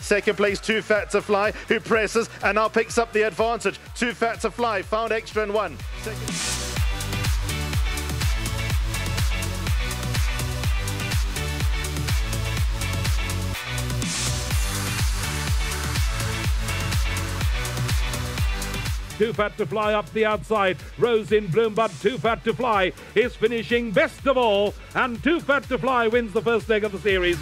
Second place, Too Fat to Fly, who presses and now picks up the advantage. Too Fat to Fly found extra and one. Second. Too Fat to Fly up the outside. Rose in bloom, but Too Fat to Fly is finishing best of all. And Too Fat to Fly wins the first leg of the series.